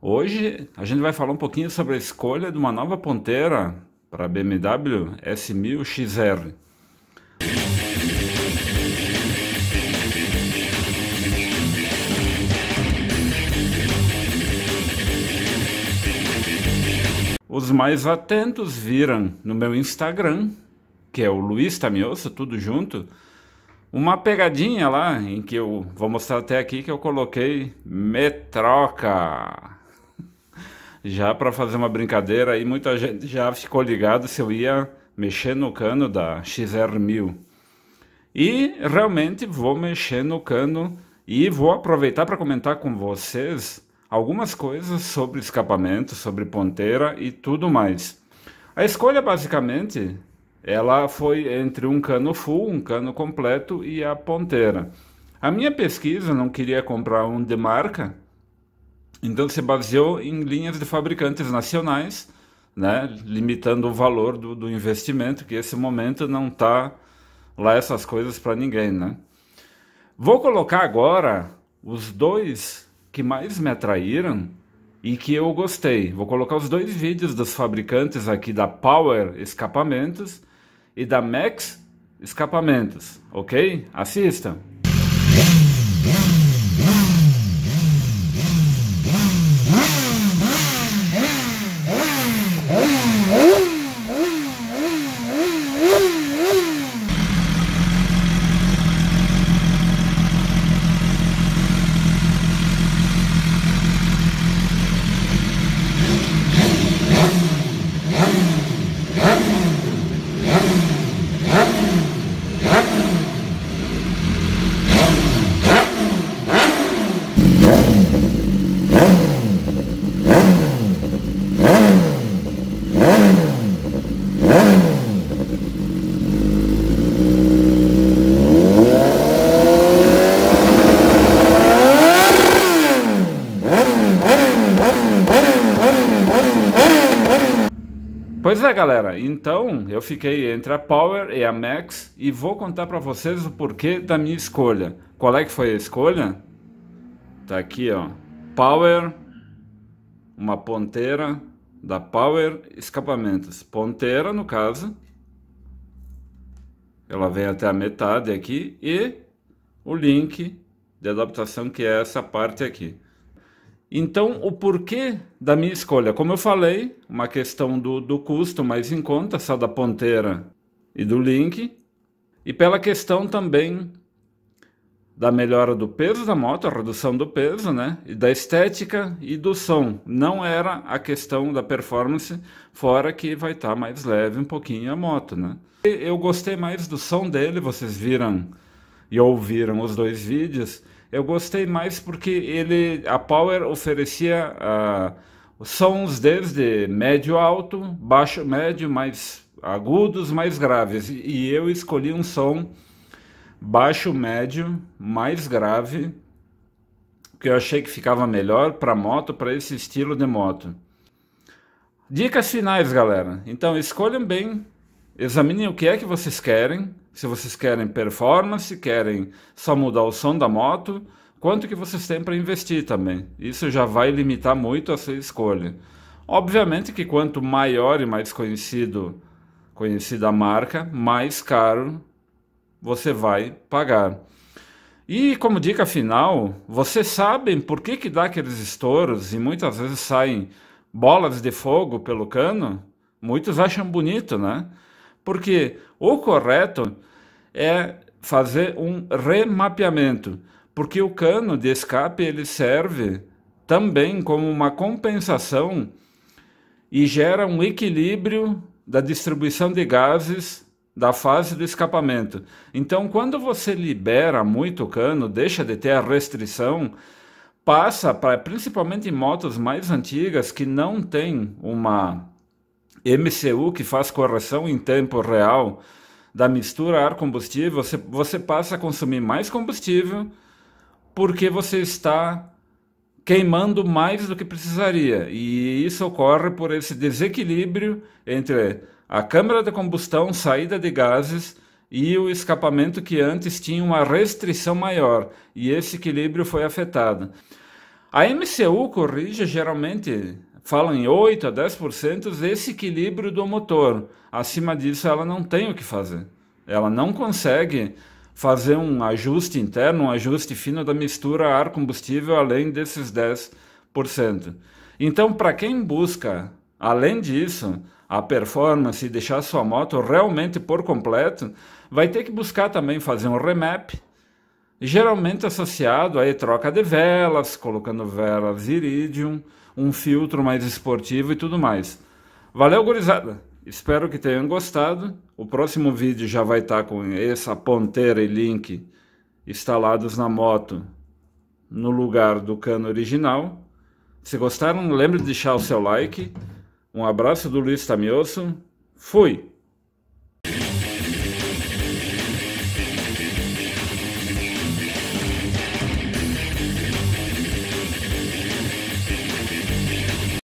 Hoje a gente vai falar um pouquinho sobre a escolha de uma nova ponteira para a BMW S1000 XR. Os mais atentos viram no meu Instagram, que é o Luiz Tamioso, tudo junto, uma pegadinha lá em que eu vou mostrar até aqui que eu coloquei me troca. Já para fazer uma brincadeira e muita gente já ficou ligado se eu ia mexer no cano da XR1000. E realmente vou mexer no cano e vou aproveitar para comentar com vocês algumas coisas sobre escapamento, sobre ponteira e tudo mais. A escolha basicamente ela foi entre um cano full, um cano completo e a ponteira. A minha pesquisa não queria comprar um de marca, então se baseou em linhas de fabricantes nacionais, né, limitando o valor do, do investimento, que esse momento não está lá essas coisas para ninguém. Né? Vou colocar agora os dois que mais me atraíram e que eu gostei. Vou colocar os dois vídeos dos fabricantes aqui da Power Escapamentos e da Max Escapamentos, ok? Assistam! Pois é, galera. Então, eu fiquei entre a Power e a Max e vou contar para vocês o porquê da minha escolha. Qual é que foi a escolha? Tá aqui, ó. Power, uma ponteira da Power Escapamentos. Ponteira, no caso. Ela vem até a metade aqui e o link de adaptação que é essa parte aqui. Então, o porquê da minha escolha? Como eu falei, uma questão do, do custo mais em conta, só da ponteira e do link, e pela questão também da melhora do peso da moto, a redução do peso, né? E da estética e do som. Não era a questão da performance, fora que vai estar tá mais leve um pouquinho a moto, né? Eu gostei mais do som dele, vocês viram e ouviram os dois vídeos. Eu gostei mais porque ele, a Power oferecia uh, sons desde médio alto, baixo médio, mais agudos, mais graves. E eu escolhi um som baixo médio, mais grave, que eu achei que ficava melhor para moto, para esse estilo de moto. Dicas finais, galera. Então escolham bem, examinem o que é que vocês querem, se vocês querem performance, querem só mudar o som da moto, quanto que vocês têm para investir também. Isso já vai limitar muito a sua escolha. Obviamente que quanto maior e mais conhecido conhecida a marca, mais caro você vai pagar. E como dica final, vocês sabem por que, que dá aqueles estouros e muitas vezes saem bolas de fogo pelo cano? Muitos acham bonito, né? Porque o correto é fazer um remapeamento, porque o cano de escape ele serve também como uma compensação e gera um equilíbrio da distribuição de gases da fase do escapamento. Então, quando você libera muito o cano, deixa de ter a restrição, passa para principalmente em motos mais antigas que não tem uma MCU que faz correção em tempo real da mistura ar-combustível, você, você passa a consumir mais combustível porque você está queimando mais do que precisaria. E isso ocorre por esse desequilíbrio entre a câmara de combustão, saída de gases e o escapamento que antes tinha uma restrição maior. E esse equilíbrio foi afetado. A MCU corrige geralmente, fala em 8 a 10% esse equilíbrio do motor. Acima disso ela não tem o que fazer. Ela não consegue fazer um ajuste interno, um ajuste fino da mistura ar-combustível além desses 10%. Então, para quem busca, além disso, a performance e deixar sua moto realmente por completo, vai ter que buscar também fazer um remap, geralmente associado a troca de velas, colocando velas iridium, um filtro mais esportivo e tudo mais. Valeu, gurizada! Espero que tenham gostado. O próximo vídeo já vai estar com essa ponteira e link instalados na moto no lugar do cano original. Se gostaram, lembre de deixar o seu like. Um abraço do Luiz Tamioso. Fui!